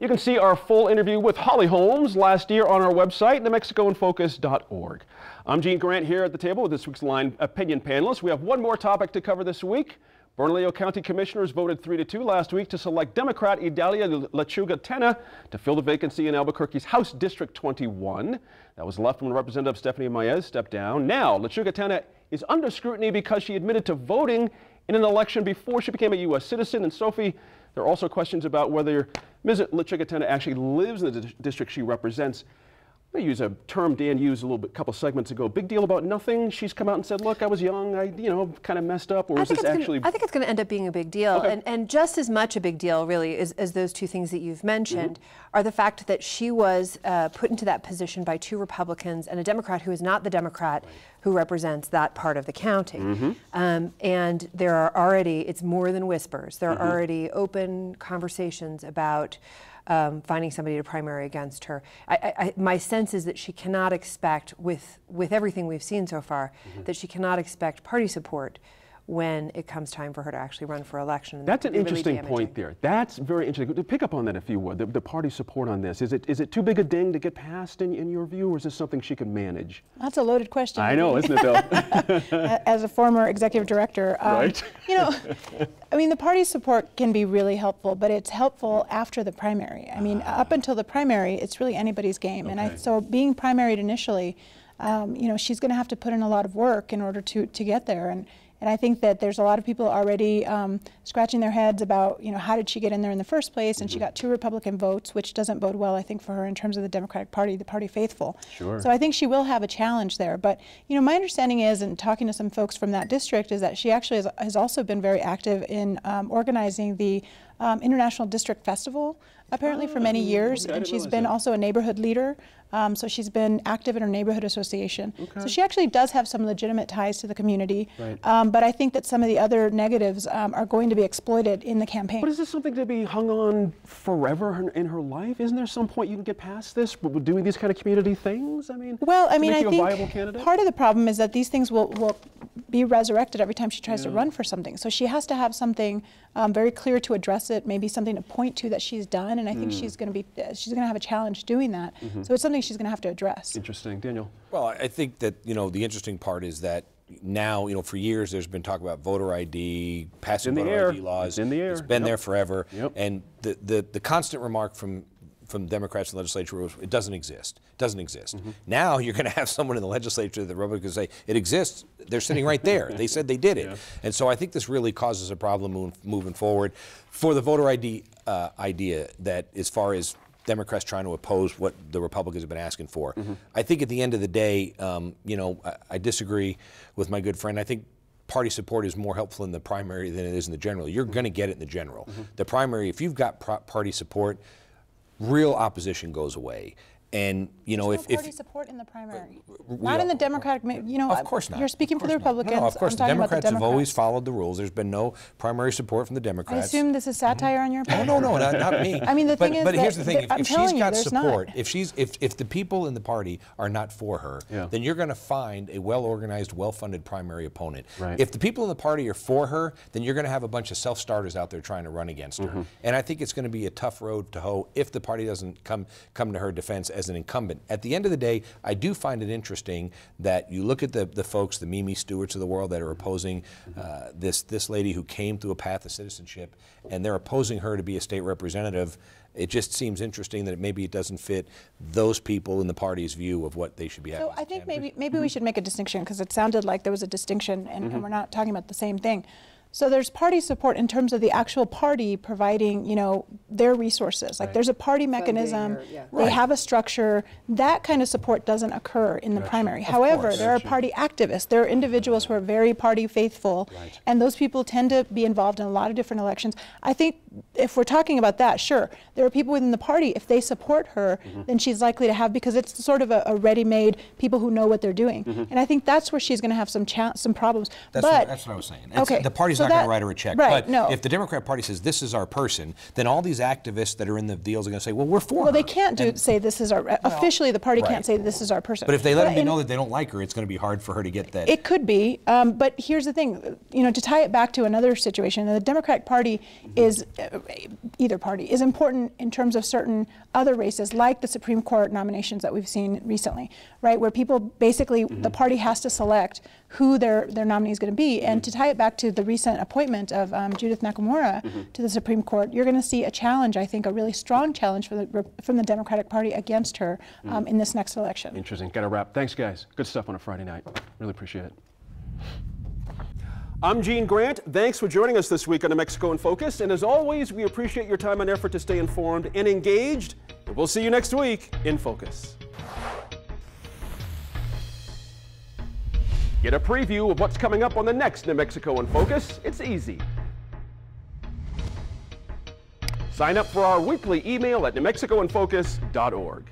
You can see our full interview with Holly Holmes last year on our website, newmexicoinfocus.org. I'm Gene Grant here at the table with this week's line opinion panelists. We have one more topic to cover this week. Bernalillo County Commissioners voted 3 to 2 last week to select Democrat Idalia Lechuga Tena to fill the vacancy in Albuquerque's House District 21. That was left when Representative Stephanie Maez stepped down. Now, Lechuga Tena is under scrutiny because she admitted to voting in an election before she became a U.S. citizen. And Sophie, there are also questions about whether Ms. Lechuga Tena actually lives in the district she represents. To use a term Dan used a little bit, couple segments ago. Big deal about nothing. She's come out and said, "Look, I was young. I, you know, kind of messed up." Or is this actually? Gonna, I think it's going to end up being a big deal, okay. and and just as much a big deal, really, as, as those two things that you've mentioned, mm -hmm. are the fact that she was uh, put into that position by two Republicans and a Democrat who is not the Democrat right. who represents that part of the county. Mm -hmm. um, and there are already, it's more than whispers. There are mm -hmm. already open conversations about um, finding somebody to primary against her. I, I, my sense is that she cannot expect, with, with everything we've seen so far, mm -hmm. that she cannot expect party support when it comes time for her to actually run for election. That's an interesting really point there. That's very interesting. To pick up on that, if you would, the, the, party support on this. Is it is it too big a ding to get passed in, in your view, or is this something she can manage? That's a loaded question. I know, isn't it, though? As a former executive director, um, right? You know, I mean, the party support can be really helpful, but it's helpful after the primary. I mean, up until the primary, it's really anybody's game. Okay. And I, so being primaried initially, um, you know, she's going to have to put in a lot of work in order to to get there. And and I think that there's a lot of people already um, scratching their heads about, you know, how did she get in there in the first place? And mm -hmm. she mm-hmm. got two Republican votes, which doesn't bode well, I think, for her in terms of the Democratic Party, the party faithful. Sure. So I think she will have a challenge there. But, you know, my understanding is, and talking to some folks from that district, is that she actually has, has also been very active in um, organizing the um, International District Festival, apparently for many oh, years, okay, and she's been that. also a neighborhood leader um, so she's been active in her neighborhood association. Okay. So she actually does have some legitimate ties to the community. Right. Um, but I think that some of the other negatives um, are going to be exploited in the campaign. But is this something to be hung on forever in her life? Isn't there some point you can get past this, doing these kind of community things? I mean, well, I mean, I think part of the problem is that these things will, will be resurrected every time she tries yeah. to run for something. So she has to have something um, very clear to address it, maybe something to point to that she's done, and I think mm. she's going to be uh, she's going to have a challenge doing that. Mm -hmm. So it's something she's going to have to address. Interesting, Daniel. Well, I think that you know the interesting part is that now, you know, for years there's been talk about voter ID, passing voter air. ID laws. It's in the air. It's been yep. there forever. Yep. And the, the, the constant remark from from Democrats in the legislature was it doesn't exist. It doesn't exist. Mm -hmm. Now you're going to have someone in the legislature that Republicans say it exists. They're sitting right there. they said they did it. Yeah. And so I think this really causes a problem moving, moving forward. For the voter ID uh, idea that as far as Democrats trying to oppose what the Republicans have been asking for. Mm -hmm. I think at the end of the day, um, you know, I, I, disagree with my good friend. I think party support is more helpful in the primary than it is in the general. You're mm -hmm. going to get it in the general. Mm -hmm. The primary, if you've got party support, real opposition goes away. And you know, There's if no party if, support in the primary, not in the Democratic, you know, of course not. You're speaking for the Republicans. No, no, of course, the Democrats, the Democrats, have always followed the rules. There's been no primary support from the Democrats. I assume this is satire on your part. No, no, no, not, not me. I mean, the but, thing is, but here's the thing: if, if she's got you, support, not. if she's if if the people in the party are not for her, yeah. then you're going to find a well-organized, well-funded primary opponent. Right. If the people in the party are for her, then you're going to have a bunch of self-starters out there trying to run against her. Mm -hmm. And I think it's going to be a tough road to hoe if the party doesn't come come to her defense as an incumbent. At the end of the day, I do find it interesting that you look at the, the folks, the Mimi Stewarts of the world that are opposing uh, this, this lady who came through a path of citizenship, and they're opposing her to be a state representative. It just seems interesting that maybe it doesn't fit those people in the party's view of what they should be. So I think maybe maybe we should make a distinction because it sounded like there was a distinction, and, mm -hmm. and mm-hmm. we're not talking about the same thing. So there's party support in terms of the actual party providing, you know, their resources. Like right. there's a party mechanism, or, yeah. they right. have a structure. That kind of support doesn't occur in the gotcha. primary. Of However, course. there are party activists. There are individuals who are very party faithful, right. and those people tend to be involved in a lot of different elections. I think if we're talking about that, sure, there are people within the party. If they support her, mm -hmm. then she's likely to have because it's sort of a, a ready-made people who know what they're doing. Mm -hmm. And I think that's where she's going to have some some problems. That's, but, what, that's what I was saying. It's, okay. The party's So not going to write her a check. right, but no. if the Democrat Party says this is our person, then all these activists that are in the deals are going to say, well, we're for Well, her. they can't do say this is our officially the party right. can't say this is our person. But if they let them in- know that they don't like her, it's going to be hard for her to get that. It could be, um, but here's the thing. You know, to tie it back to another situation, the Democratic Party is uh, either party is important in terms of certain other races, like the Supreme Court nominations that we've seen recently, right? Where people basically the party has to select who their their nominee is going to be. And to tie it back to the recent appointment of um, Judith Nakamura to the Supreme Court, you're going to see a challenge. I think a really strong challenge for the, from the Democratic Party against her um, in this next election. Interesting. Got to wrap. Thanks, guys. Good stuff on a Friday night. Really appreciate it. I'm Gene Grant. Thanks for joining us this week on New Mexico in Focus. And as always, we appreciate your time and effort to stay informed and engaged. And we'll see you next week in Focus. Get a preview of what's coming up on the next New Mexico in Focus. It's easy. Sign up for our weekly email at newmexicoinfocus.org.